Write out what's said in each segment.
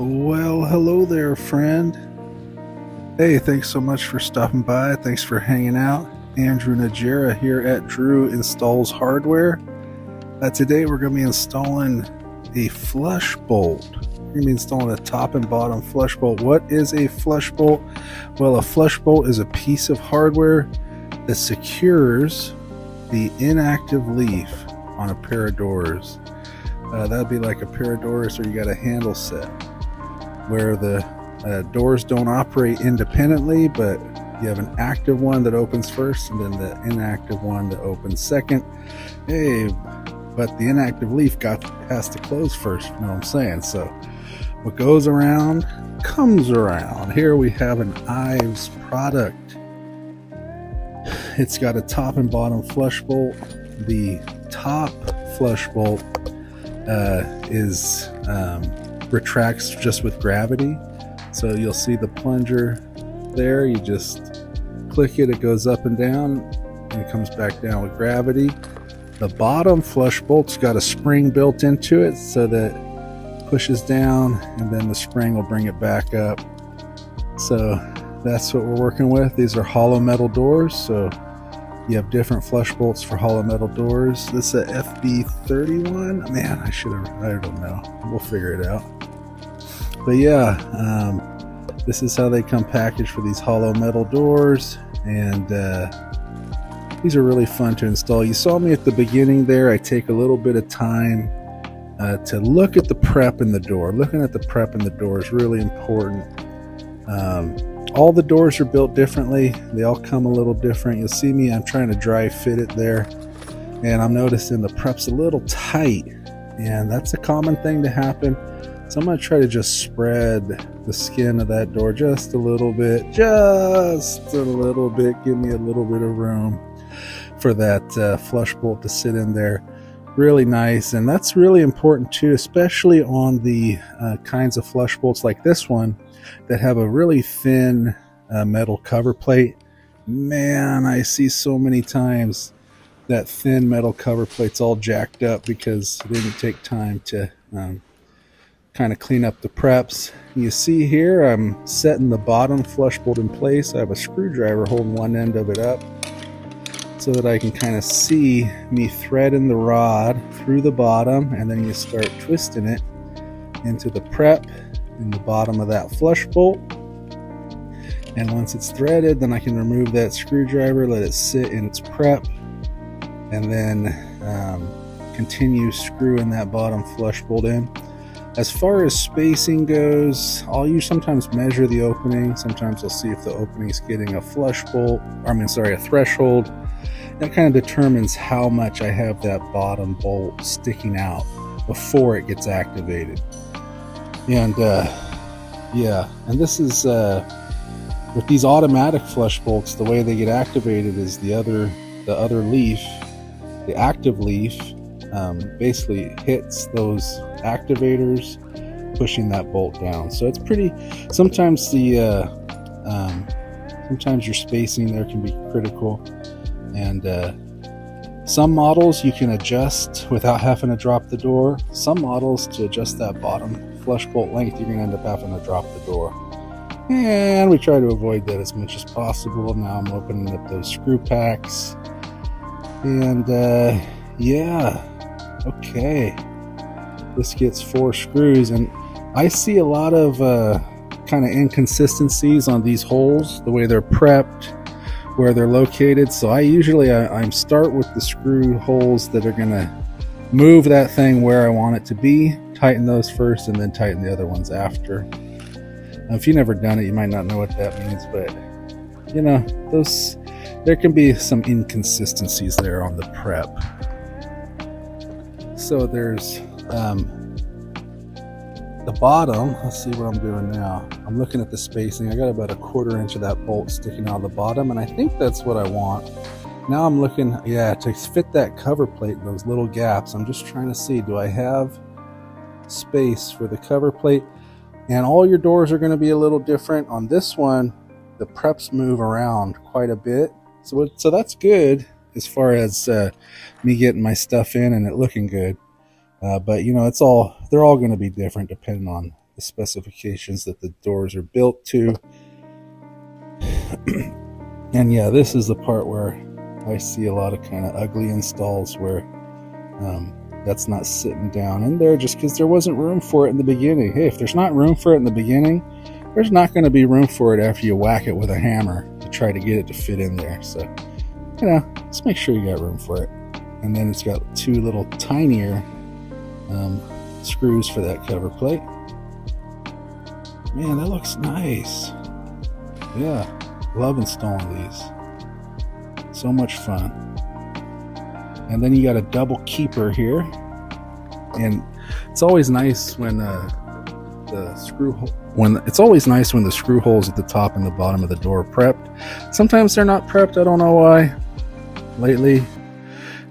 Well, hello there, friend. Hey, thanks so much for stopping by. Thanks for hanging out. Andrew Najera here at Drew Installs Hardware. Uh, today we're going to be installing a flush bolt. We're going to be installing a top and bottom flush bolt. What is a flush bolt? Well, a flush bolt is a piece of hardware that secures the inactive leaf on a pair of doors. Uh, that'd be like a pair of doors where you got a handle set where the uh, doors don't operate independently, but you have an active one that opens first and then the inactive one that opens second. Hey, but the inactive leaf got has to close first, you know what I'm saying? So what goes around comes around. Here we have an Ives product. It's got a top and bottom flush bolt. The top flush bolt uh, is um, retracts just with gravity. So you'll see the plunger there. You just click it, it goes up and down and it comes back down with gravity. The bottom flush bolt's got a spring built into it so that it pushes down and then the spring will bring it back up. So that's what we're working with. These are hollow metal doors. So you have different flush bolts for hollow metal doors. This is a FB31. Man, I should have, I don't know. We'll figure it out. But yeah, um, this is how they come packaged for these hollow metal doors. And uh, these are really fun to install. You saw me at the beginning there. I take a little bit of time uh, to look at the prep in the door. Looking at the prep in the door is really important. Um, all the doors are built differently. They all come a little different. You'll see me, I'm trying to dry fit it there. And I'm noticing the prep's a little tight. And that's a common thing to happen. So I'm going to try to just spread the skin of that door just a little bit, just a little bit. Give me a little bit of room for that uh, flush bolt to sit in there. Really nice. And that's really important too, especially on the uh, kinds of flush bolts like this one that have a really thin uh, metal cover plate. Man, I see so many times that thin metal cover plate's all jacked up because it didn't take time to um, kind of clean up the preps. You see here, I'm setting the bottom flush bolt in place. I have a screwdriver holding one end of it up so that I can kind of see me threading the rod through the bottom and then you start twisting it into the prep in the bottom of that flush bolt. And once it's threaded, then I can remove that screwdriver, let it sit in its prep, and then um, continue screwing that bottom flush bolt in. As far as spacing goes, I'll use sometimes measure the opening. Sometimes I'll see if the opening is getting a flush bolt, I mean, sorry, a threshold. That kind of determines how much I have that bottom bolt sticking out before it gets activated. And uh, yeah, and this is uh, with these automatic flush bolts, the way they get activated is the other the other leaf, the active leaf, um, basically hits those activators pushing that bolt down so it's pretty sometimes the uh, um, sometimes your spacing there can be critical and uh, some models you can adjust without having to drop the door. Some models to adjust that bottom flush bolt length you're to end up having to drop the door. And we try to avoid that as much as possible. Now i'm opening up those screw packs. And uh, yeah okay. This gets four screws and I see a lot of uh, kind of inconsistencies on these holes the way they're prepped where they're located. So I usually I, start with the screw holes that are gonna move that thing where I want it to be tighten those first and then tighten the other ones after. Now, if you've never done it you might not know what that means but you know those there can be some inconsistencies there on the prep. So there's um, the bottom. Let's see what I'm doing now. I'm looking at the spacing. I got about a quarter inch of that bolt sticking out of the bottom, and I think that's what I want. Now I'm looking, yeah, to fit that cover plate in those little gaps. I'm just trying to see, do I have space for the cover plate? And all your doors are going to be a little different. On this one, the preps move around quite a bit. So, so that's good as far as uh, me getting my stuff in and it looking good. Uh, but you know, it's all they're all going to be different depending on the specifications that the doors are built to. and yeah, this is the part where I see a lot of kind of ugly installs where um, that's not sitting down in there just because there wasn't room for it in the beginning. Hey, if there's not room for it in the beginning, there's not going to be room for it after you whack it with a hammer to try to get it to fit in there. So, you know, just make sure you got room for it. And then it's got two little tinier um, screws for that cover plate. Man, that looks nice. Yeah, love installing these. So much fun. And then you got a double keeper here. And it's always nice when uh, the screw hole when it's always nice when the screw holes at the top and the bottom of the door are prepped. Sometimes they're not prepped, I don't know why. Lately,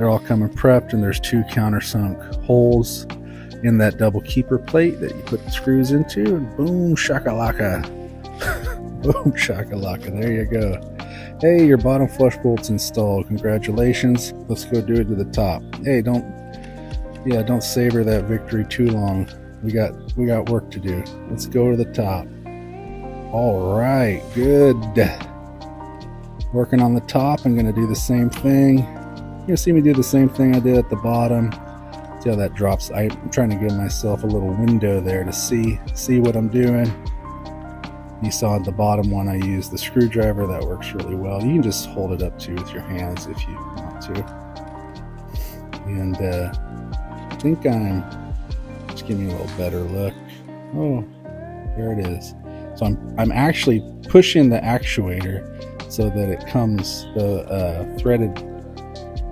they're all coming prepped and there's two countersunk holes in that double keeper plate that you put the screws into and boom shakalaka. boom shakalaka. There you go. Hey, your bottom flush bolt's installed. Congratulations. Let's go do it to the top. Hey, don't yeah, don't savor that victory too long. We got we got work to do. Let's go to the top. All right, good. Working on the top, I'm gonna do the same thing. You'll see me do the same thing I did at the bottom. See how that drops. I'm trying to give myself a little window there to see see what I'm doing. You saw at the bottom one I used the screwdriver. That works really well. You can just hold it up too with your hands if you want to. And uh, I think I'm just give me a little better look. Oh, there it is. So I'm I'm actually pushing the actuator so that it comes the uh, threaded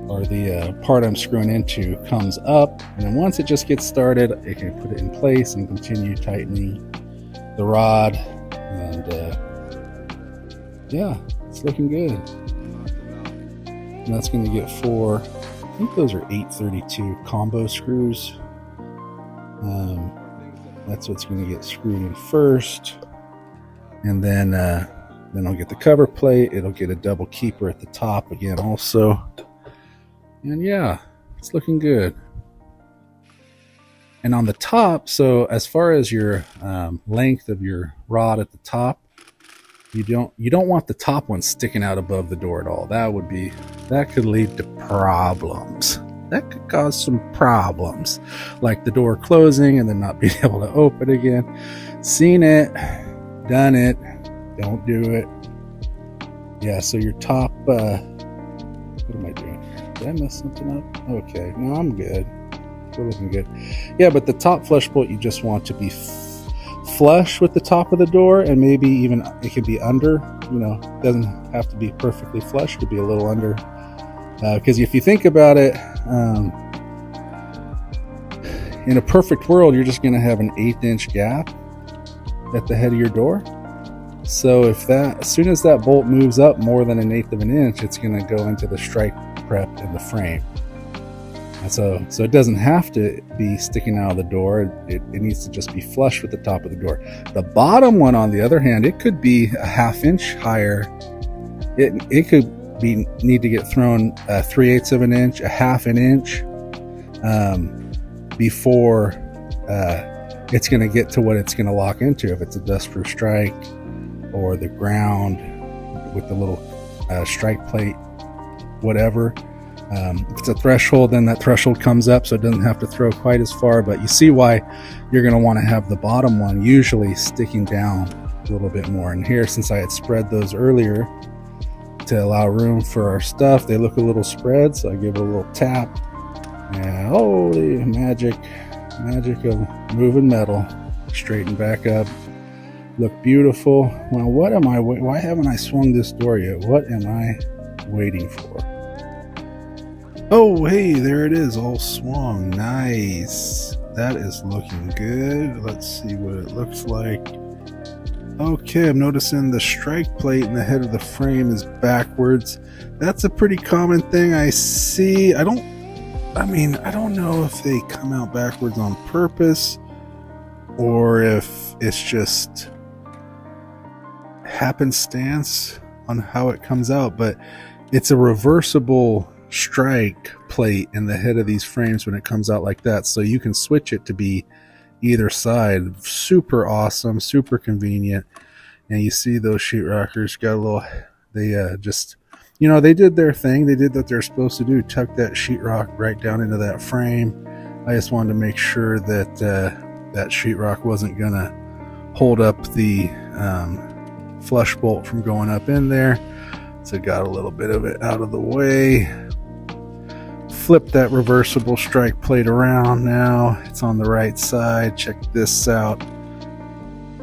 or the uh, part I'm screwing into comes up, and then once it just gets started, I can put it in place and continue tightening the rod and uh, yeah, it's looking good. And that's going to get four, I think those are 832 combo screws. Um, that's what's going to get screwed in first. And then, uh, then I'll get the cover plate. It'll get a double keeper at the top again also. And yeah, it's looking good. And on the top, so as far as your um, length of your rod at the top, you don't you don't want the top one sticking out above the door at all. That would be that could lead to problems. That could cause some problems, like the door closing and then not being able to open again. Seen it, done it. Don't do it. Yeah. So your top. Uh, what am I doing? Did I mess something up? Okay. No, I'm good we're looking good. Yeah, but the top flush bolt you just want to be flush with the top of the door, and maybe even it could be under. You know, doesn't have to be perfectly flush; could be a little under. Because uh, if you think about it, um, in a perfect world, you're just going to have an eighth-inch gap at the head of your door. So if that, as soon as that bolt moves up more than an eighth of an inch, it's going to go into the strike prep in the frame. So, so it doesn't have to be sticking out of the door. It, it needs to just be flush with the top of the door. The bottom one, on the other hand, it could be a half inch higher. It, it could be need to get thrown three eighths of an inch, a half an inch, um, before uh, it's going to get to what it's going to lock into. If it's a dust-proof strike or the ground with the little uh, strike plate, whatever um, if it's a threshold, then that threshold comes up so it doesn't have to throw quite as far. But you see why you're going to want to have the bottom one usually sticking down a little bit more. And here, since I had spread those earlier to allow room for our stuff, they look a little spread. So I give it a little tap. Yeah, holy magic, magic of moving metal. Straighten back up. Look beautiful. Well, what am I, why haven't I swung this door yet? What am I waiting for? Oh, hey, there it is, all swung. Nice. That is looking good. Let's see what it looks like. Okay, I'm noticing the strike plate in the head of the frame is backwards. That's a pretty common thing I see. I don't, I mean, I don't know if they come out backwards on purpose or if it's just happenstance on how it comes out, but it's a reversible strike plate in the head of these frames when it comes out like that. So you can switch it to be either side. Super awesome, super convenient. And you see those sheetrockers got a little, they uh, just, you know, they did their thing. They did what they're supposed to do, tuck that sheetrock right down into that frame. I just wanted to make sure that uh, that sheetrock wasn't going to hold up the um, flush bolt from going up in there. So got a little bit of it out of the way. Flip that reversible strike plate around now. It's on the right side. Check this out.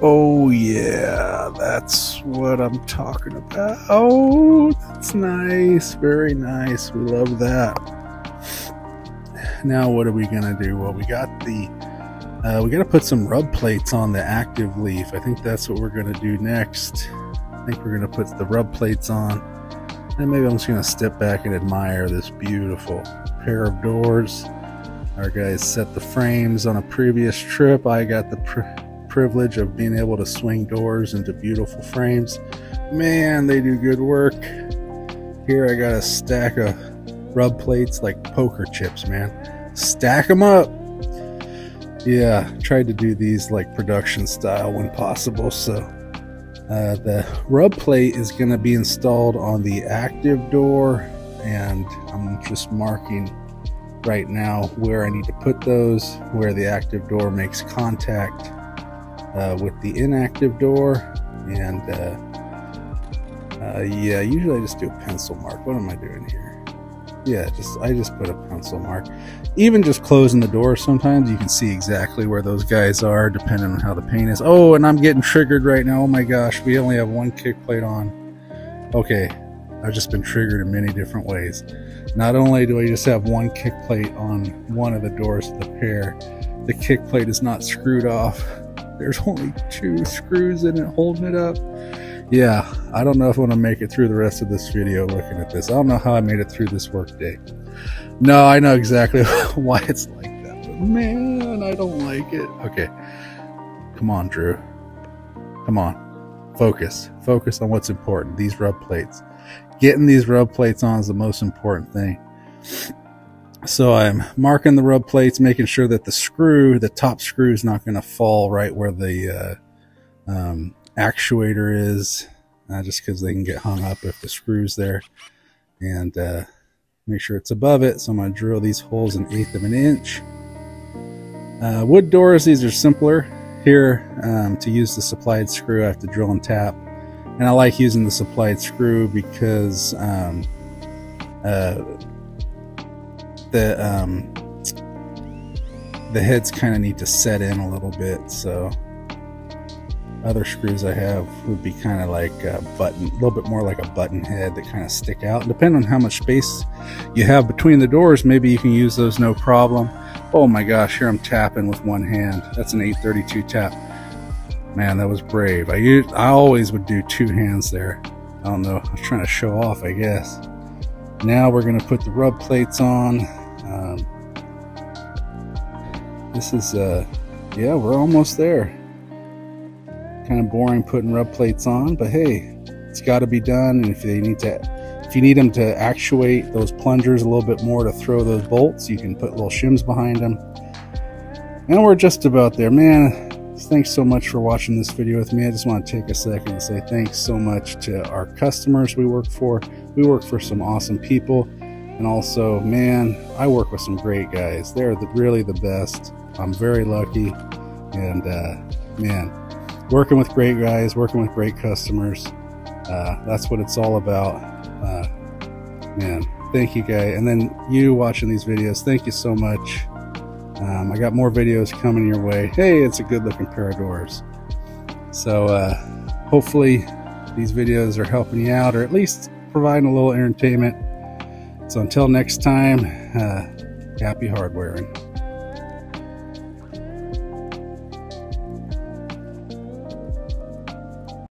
Oh yeah, that's what I'm talking about. Oh, that's nice. Very nice. We love that. Now what are we gonna do? Well, we got the uh, we got to put some rub plates on the active leaf. I think that's what we're going to do next. I think we're going to put the rub plates on. And maybe I'm just going to step back and admire this beautiful pair of doors. Our guys set the frames on a previous trip. I got the pr privilege of being able to swing doors into beautiful frames. Man, they do good work. Here I got a stack of rub plates like poker chips, man. Stack them up. Yeah, tried to do these like production style when possible. So uh, the rub plate is going to be installed on the active door, and I'm just marking right now where I need to put those, where the active door makes contact uh, with the inactive door, and uh, uh, yeah, usually I just do a pencil mark. What am I doing here? Yeah, just I just put a pencil mark. Even just closing the door, sometimes you can see exactly where those guys are, depending on how the paint is. Oh, and I'm getting triggered right now. Oh my gosh, we only have one kick plate on. Okay, I've just been triggered in many different ways. Not only do I just have one kick plate on one of the doors of the pair, the kick plate is not screwed off. There's only two screws in it holding it up yeah, I don't know if I want to make it through the rest of this video looking at this. I don't know how I made it through this workday. No, I know exactly why it's like that. But man, I don't like it. Okay. Come on, Drew. Come on. Focus. Focus on what's important. These rub plates. Getting these rub plates on is the most important thing. So I'm marking the rub plates, making sure that the screw, the top screw is not going to fall right where the uh, um, actuator is, uh, just because they can get hung up if the screw's there. And uh, make sure it's above it. So I'm going to drill these holes an eighth of an inch. Uh, wood doors, these are simpler. Here, um, to use the supplied screw, I have to drill and tap. And I like using the supplied screw because um, uh, the um, the heads kind of need to set in a little bit. So other screws I have would be kind of like a button, a little bit more like a button head that kind of stick out. And depending on how much space you have between the doors, maybe you can use those no problem. Oh my gosh, here I'm tapping with one hand. That's an 832 tap. Man, that was brave. I used, I always would do two hands there. I don't know. I was trying to show off, I guess. Now we're to put the rub plates on. Um, this is, uh, yeah, we're almost there kind of boring putting rub plates on, but hey, it's got to be done. And if they need to, if you need them to actuate those plungers a little bit more to throw those bolts, you can put little shims behind them. And we're just about there, man. Thanks so much for watching this video with me. I just want to take a second and say thanks so much to our customers we work for. We work for some awesome people. And also, man, I work with some great guys. They're the, really the best. I'm very lucky. And, uh, man, working with great guys, working with great customers. Uh, that's what it's all about. Uh, man, thank you, guy. And then you watching these videos, thank you so much. Um, I got more videos coming your way. Hey, it's a good looking pair of doors. So uh, hopefully these videos are helping you out or at least providing a little entertainment. So until next time, uh, happy hardwaring.